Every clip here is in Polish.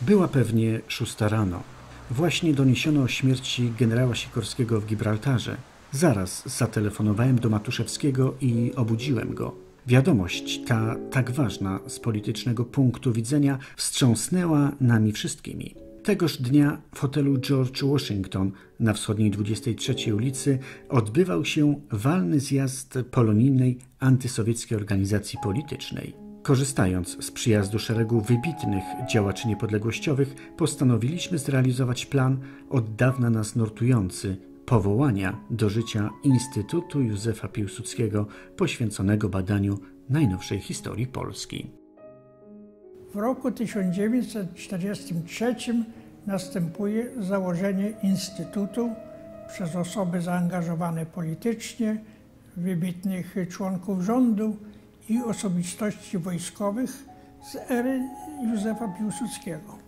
Była pewnie szósta rano. Właśnie doniesiono o śmierci generała Sikorskiego w Gibraltarze. Zaraz zatelefonowałem do Matuszewskiego i obudziłem go. Wiadomość ta, tak ważna z politycznego punktu widzenia, wstrząsnęła nami wszystkimi. Tegoż dnia w hotelu George Washington na wschodniej 23 ulicy odbywał się walny zjazd polonijnej antysowieckiej organizacji politycznej. Korzystając z przyjazdu szeregu wybitnych działaczy niepodległościowych, postanowiliśmy zrealizować plan od dawna nas nurtujący powołania do życia Instytutu Józefa Piłsudskiego poświęconego badaniu najnowszej historii Polski. W roku 1943 następuje założenie Instytutu przez osoby zaangażowane politycznie, wybitnych członków rządu i osobistości wojskowych z ery Józefa Piłsudskiego.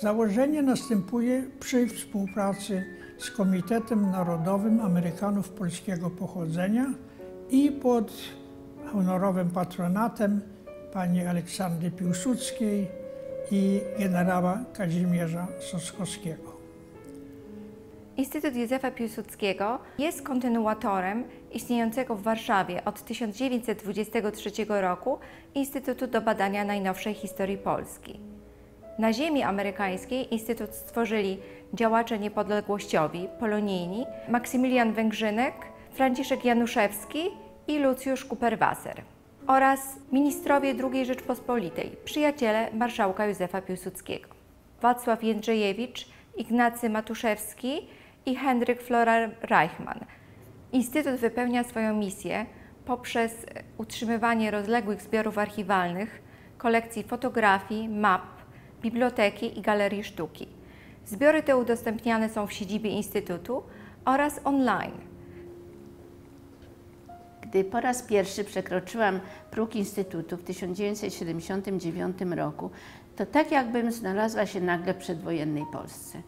Założenie następuje przy współpracy z Komitetem Narodowym Amerykanów Polskiego Pochodzenia i pod honorowym patronatem pani Aleksandry Piłsudskiej i generała Kazimierza Soskowskiego. Instytut Józefa Piłsudskiego jest kontynuatorem istniejącego w Warszawie od 1923 roku Instytutu do Badania Najnowszej Historii Polski. Na ziemi amerykańskiej Instytut stworzyli działacze niepodległościowi, polonijni, Maksymilian Węgrzynek, Franciszek Januszewski i Lucjusz Kuperwasser oraz ministrowie II Rzeczpospolitej, przyjaciele marszałka Józefa Piłsudskiego. Wacław Jędrzejewicz, Ignacy Matuszewski i Henryk Flora Reichmann. Instytut wypełnia swoją misję poprzez utrzymywanie rozległych zbiorów archiwalnych, kolekcji fotografii, map, biblioteki i galerii sztuki. Zbiory te udostępniane są w siedzibie Instytutu oraz online. Gdy po raz pierwszy przekroczyłam próg Instytutu w 1979 roku, to tak jakbym znalazła się nagle w przedwojennej Polsce.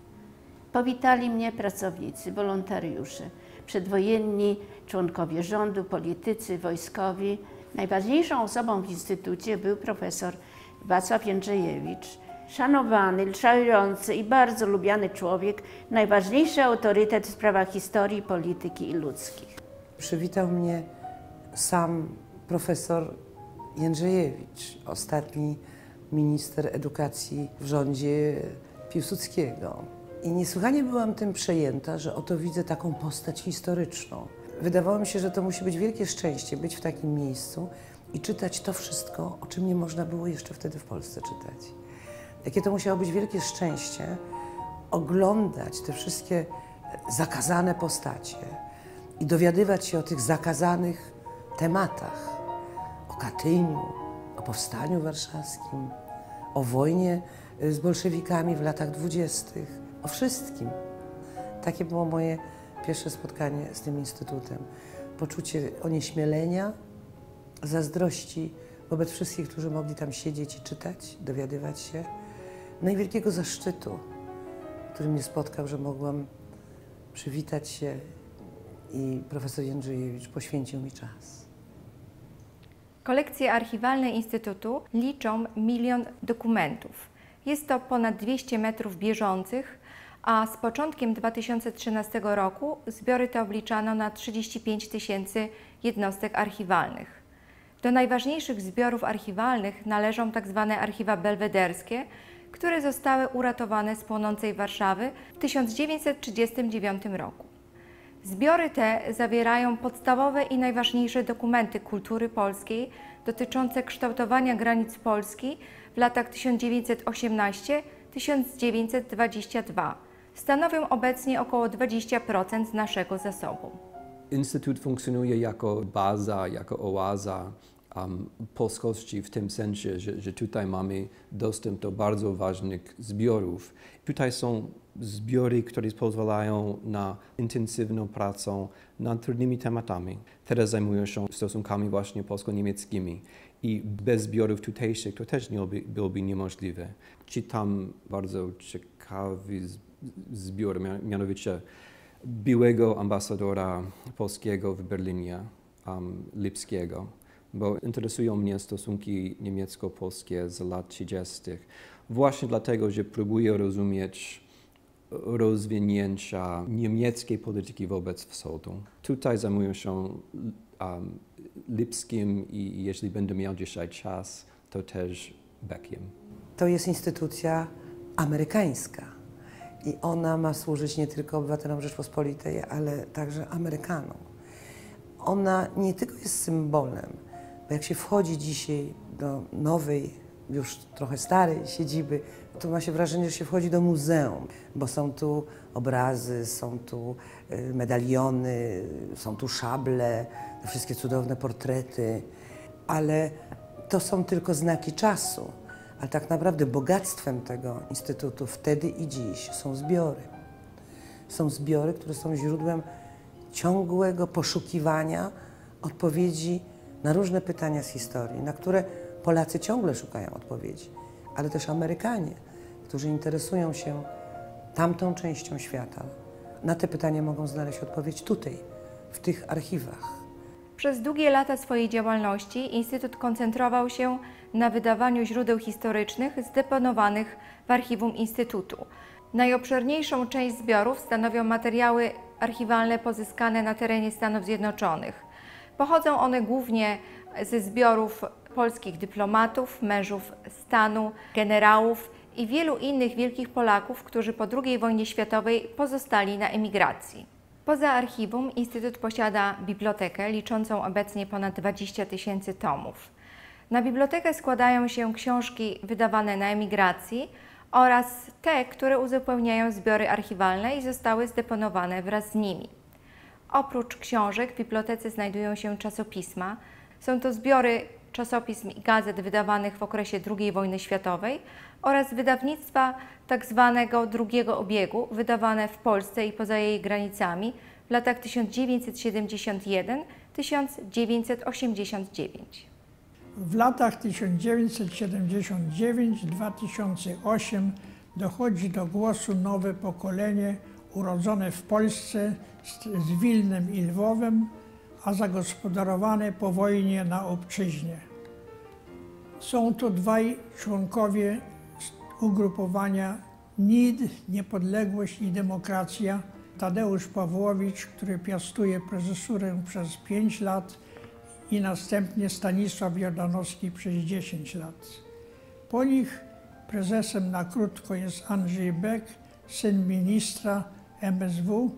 Powitali mnie pracownicy, wolontariusze, przedwojenni członkowie rządu, politycy, wojskowi. Najważniejszą osobą w Instytucie był profesor Wacław Jędrzejewicz, szanowany, szanujący i bardzo lubiany człowiek, najważniejszy autorytet w sprawach historii, polityki i ludzkich. Przywitał mnie sam profesor Jędrzejewicz, ostatni minister edukacji w rządzie Piłsudskiego. I niesłychanie byłam tym przejęta, że oto widzę taką postać historyczną. Wydawało mi się, że to musi być wielkie szczęście być w takim miejscu i czytać to wszystko, o czym nie można było jeszcze wtedy w Polsce czytać. Jakie to musiało być wielkie szczęście oglądać te wszystkie zakazane postacie i dowiadywać się o tych zakazanych tematach. O Katyniu, o powstaniu warszawskim, o wojnie z bolszewikami w latach dwudziestych, o wszystkim. Takie było moje pierwsze spotkanie z tym instytutem. Poczucie onieśmielenia, zazdrości wobec wszystkich, którzy mogli tam siedzieć i czytać, dowiadywać się. No i wielkiego zaszczytu, który mnie spotkał, że mogłam przywitać się i profesor Jędrzejewicz poświęcił mi czas. Kolekcje archiwalne Instytutu liczą milion dokumentów. Jest to ponad 200 metrów bieżących, a z początkiem 2013 roku zbiory te obliczano na 35 tysięcy jednostek archiwalnych. Do najważniejszych zbiorów archiwalnych należą tzw. Tak archiwa belwederskie, które zostały uratowane z płonącej Warszawy w 1939 roku. Zbiory te zawierają podstawowe i najważniejsze dokumenty kultury polskiej dotyczące kształtowania granic Polski w latach 1918-1922. Stanowią obecnie około 20% z naszego zasobu. Instytut funkcjonuje jako baza, jako oaza um, polskości w tym sensie, że, że tutaj mamy dostęp do bardzo ważnych zbiorów. Tutaj są zbiory, które pozwalają na intensywną pracę nad trudnymi tematami. Teraz zajmują się stosunkami właśnie polsko-niemieckimi i bez zbiorów tutejszych to też nie byłoby, byłoby niemożliwe. Czytam bardzo ciekawy zbiór, mianowicie byłego ambasadora polskiego w Berlinie, um, Lipskiego bo interesują mnie stosunki niemiecko-polskie z lat 30. Właśnie dlatego, że próbuję rozumieć rozwinięcia niemieckiej polityki wobec wschodu. Tutaj zajmuję się um, Lipskim i jeśli będę miał dzisiaj czas, to też Beckiem. To jest instytucja amerykańska i ona ma służyć nie tylko obywatelom Rzeczpospolitej, ale także Amerykanom. Ona nie tylko jest symbolem, bo jak się wchodzi dzisiaj do nowej, już trochę starej siedziby, to ma się wrażenie, że się wchodzi do muzeum, bo są tu obrazy, są tu y, medaliony, są tu szable, wszystkie cudowne portrety, ale to są tylko znaki czasu. Ale tak naprawdę bogactwem tego instytutu wtedy i dziś są zbiory. Są zbiory, które są źródłem ciągłego poszukiwania odpowiedzi na różne pytania z historii, na które Polacy ciągle szukają odpowiedzi, ale też Amerykanie, którzy interesują się tamtą częścią świata. Na te pytania mogą znaleźć odpowiedź tutaj, w tych archiwach. Przez długie lata swojej działalności Instytut koncentrował się na wydawaniu źródeł historycznych zdeponowanych w archiwum Instytutu. Najobszerniejszą część zbiorów stanowią materiały archiwalne pozyskane na terenie Stanów Zjednoczonych. Pochodzą one głównie ze zbiorów polskich dyplomatów, mężów stanu, generałów i wielu innych wielkich Polaków, którzy po II wojnie światowej pozostali na emigracji. Poza archiwum Instytut posiada bibliotekę liczącą obecnie ponad 20 tysięcy tomów. Na bibliotekę składają się książki wydawane na emigracji oraz te, które uzupełniają zbiory archiwalne i zostały zdeponowane wraz z nimi. Oprócz książek w bibliotece znajdują się czasopisma. Są to zbiory czasopism i gazet wydawanych w okresie II wojny światowej oraz wydawnictwa tzw. Tak drugiego obiegu, wydawane w Polsce i poza jej granicami w latach 1971-1989. W latach 1979-2008 dochodzi do głosu nowe pokolenie urodzone w Polsce z, Wilnem i Lwowem, a zagospodarowane po wojnie na obczyźnie. Są to dwaj członkowie ugrupowania NID, Niepodległość i Demokracja, Tadeusz Pawłowicz, który piastuje prezesurę przez 5 lat i następnie Stanisław Jordanowski przez 10 lat. Po nich prezesem na krótko jest Andrzej Beck, syn ministra MSW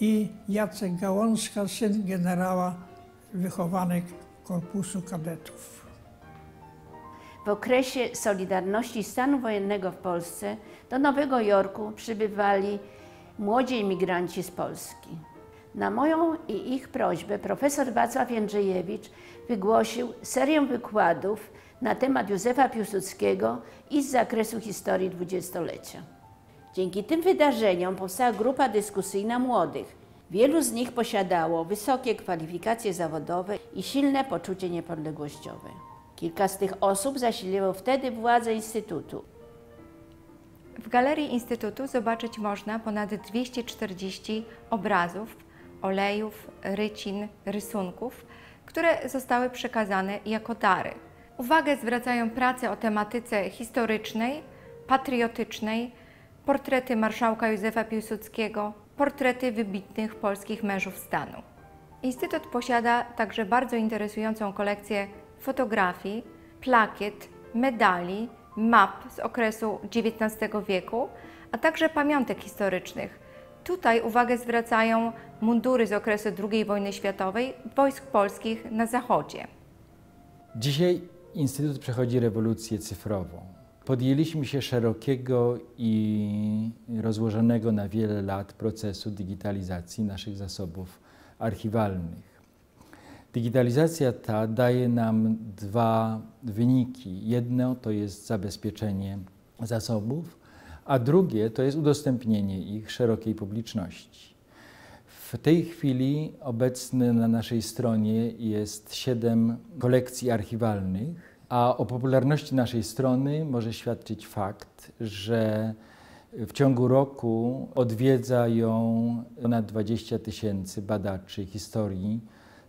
i Jacek Gałązka, syn generała, wychowanek Korpusu Kadetów. W okresie Solidarności stanu wojennego w Polsce do Nowego Jorku przybywali młodzi imigranci z Polski. Na moją i ich prośbę profesor Wacław Jędrzejewicz wygłosił serię wykładów na temat Józefa Piłsudskiego i z zakresu historii dwudziestolecia. Dzięki tym wydarzeniom powstała grupa dyskusyjna młodych. Wielu z nich posiadało wysokie kwalifikacje zawodowe i silne poczucie niepodległościowe. Kilka z tych osób zasiliło wtedy władze Instytutu. W galerii Instytutu zobaczyć można ponad 240 obrazów, olejów, rycin, rysunków, które zostały przekazane jako dary. Uwagę zwracają prace o tematyce historycznej, patriotycznej, portrety marszałka Józefa Piłsudskiego, portrety wybitnych polskich mężów stanu. Instytut posiada także bardzo interesującą kolekcję fotografii, plakiet, medali, map z okresu XIX wieku, a także pamiątek historycznych. Tutaj uwagę zwracają mundury z okresu II wojny światowej wojsk polskich na zachodzie. Dzisiaj Instytut przechodzi rewolucję cyfrową. Podjęliśmy się szerokiego i rozłożonego na wiele lat procesu digitalizacji naszych zasobów archiwalnych. Digitalizacja ta daje nam dwa wyniki. Jedno to jest zabezpieczenie zasobów, a drugie to jest udostępnienie ich szerokiej publiczności. W tej chwili obecny na naszej stronie jest siedem kolekcji archiwalnych, a o popularności naszej strony może świadczyć fakt, że w ciągu roku odwiedza ją ponad 20 tysięcy badaczy historii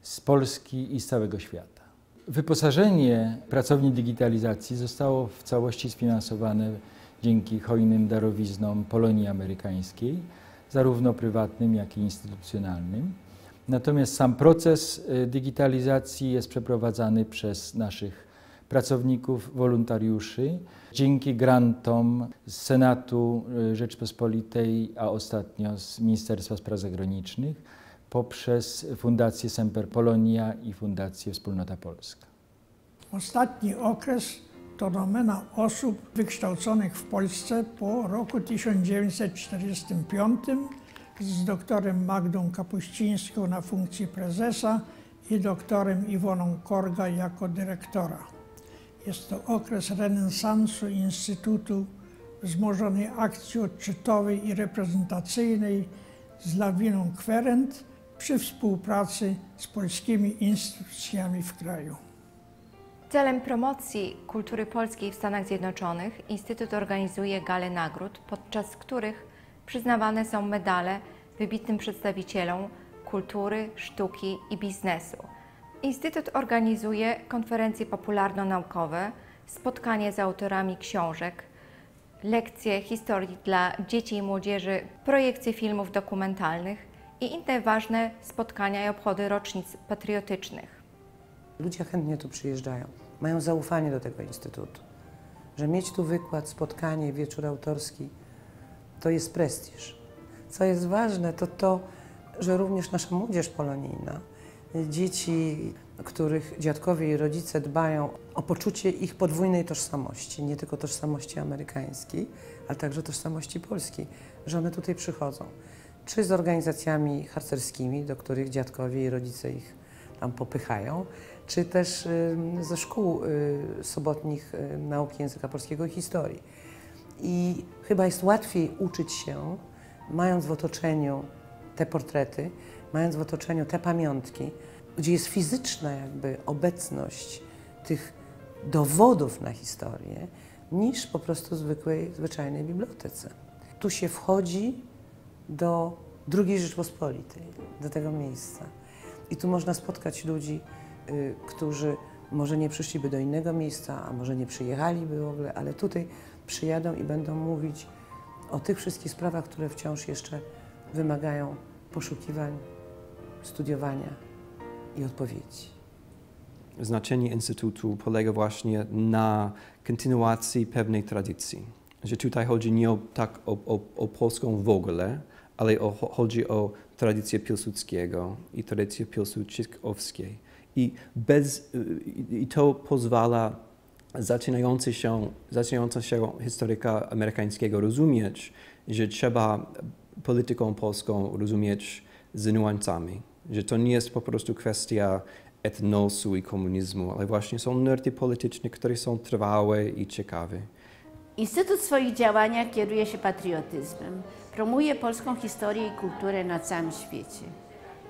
z Polski i z całego świata. Wyposażenie pracowni digitalizacji zostało w całości sfinansowane dzięki hojnym darowiznom Polonii Amerykańskiej, zarówno prywatnym, jak i instytucjonalnym. Natomiast sam proces y, digitalizacji jest przeprowadzany przez naszych pracowników, wolontariuszy. Dzięki grantom z Senatu y, Rzeczpospolitej, a ostatnio z Ministerstwa Spraw Zagranicznych, poprzez Fundację Semper Polonia i Fundację Wspólnota Polska. Ostatni okres to domena osób wykształconych w Polsce po roku 1945 z doktorem Magdą Kapuścińską na funkcji prezesa i doktorem Iwoną Korga jako dyrektora. Jest to okres renesansu Instytutu, wzmożonej akcji odczytowej i reprezentacyjnej z lawiną kwerent przy współpracy z polskimi instytucjami w kraju. Celem promocji kultury polskiej w Stanach Zjednoczonych Instytut organizuje gale nagród, podczas których przyznawane są medale wybitnym przedstawicielom kultury, sztuki i biznesu. Instytut organizuje konferencje popularno-naukowe, spotkanie z autorami książek, lekcje historii dla dzieci i młodzieży, projekcje filmów dokumentalnych i inne ważne spotkania i obchody rocznic patriotycznych. Ludzie chętnie tu przyjeżdżają, mają zaufanie do tego instytutu. Że mieć tu wykład, spotkanie, wieczór autorski, to jest prestiż. Co jest ważne, to to, że również nasza młodzież polonijna, dzieci, których dziadkowie i rodzice dbają o poczucie ich podwójnej tożsamości, nie tylko tożsamości amerykańskiej, ale także tożsamości polskiej, że one tutaj przychodzą. Czy z organizacjami harcerskimi, do których dziadkowie i rodzice ich tam popychają, czy też ze szkół y, sobotnich y, nauki języka polskiego i historii. I chyba jest łatwiej uczyć się, mając w otoczeniu te portrety, mając w otoczeniu te pamiątki, gdzie jest fizyczna jakby obecność tych dowodów na historię, niż po prostu zwykłej, zwyczajnej bibliotece. Tu się wchodzi do II Rzeczpospolitej, do tego miejsca. I tu można spotkać ludzi, y, którzy może nie przyszliby do innego miejsca, a może nie przyjechaliby w ogóle, ale tutaj przyjadą i będą mówić o tych wszystkich sprawach, które wciąż jeszcze wymagają poszukiwań, studiowania i odpowiedzi. Znaczenie Instytutu polega właśnie na kontynuacji pewnej tradycji. Że tutaj chodzi nie o, tak o, o, o Polską w ogóle, ale o, chodzi o tradycję Piłsudskiego i tradycję Piłsudczykowskiej. I, bez, I to pozwala zaczynający się, zaczynający się historyka amerykańskiego rozumieć, że trzeba polityką polską rozumieć z nuancami, że to nie jest po prostu kwestia etnosu i komunizmu, ale właśnie są nurty polityczne, które są trwałe i ciekawe. Instytut swoich działaniach kieruje się patriotyzmem, promuje polską historię i kulturę na całym świecie.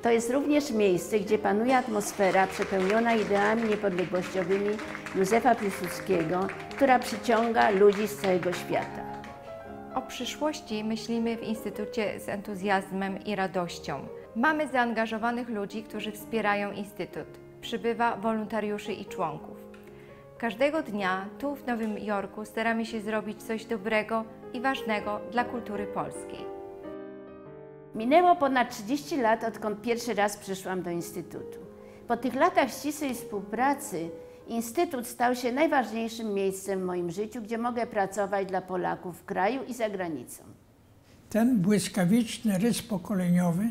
To jest również miejsce, gdzie panuje atmosfera przepełniona ideami niepodległościowymi Józefa Piłsudskiego, która przyciąga ludzi z całego świata. O przyszłości myślimy w Instytucie z entuzjazmem i radością. Mamy zaangażowanych ludzi, którzy wspierają Instytut. Przybywa wolontariuszy i członków. Każdego dnia tu w Nowym Jorku staramy się zrobić coś dobrego i ważnego dla kultury polskiej. Minęło ponad 30 lat, odkąd pierwszy raz przyszłam do Instytutu. Po tych latach ścisłej współpracy Instytut stał się najważniejszym miejscem w moim życiu, gdzie mogę pracować dla Polaków w kraju i za granicą. Ten błyskawiczny rys pokoleniowy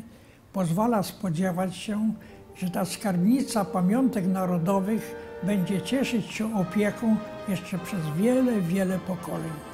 pozwala spodziewać się, że ta skarbnica pamiątek narodowych będzie cieszyć się opieką jeszcze przez wiele, wiele pokoleń.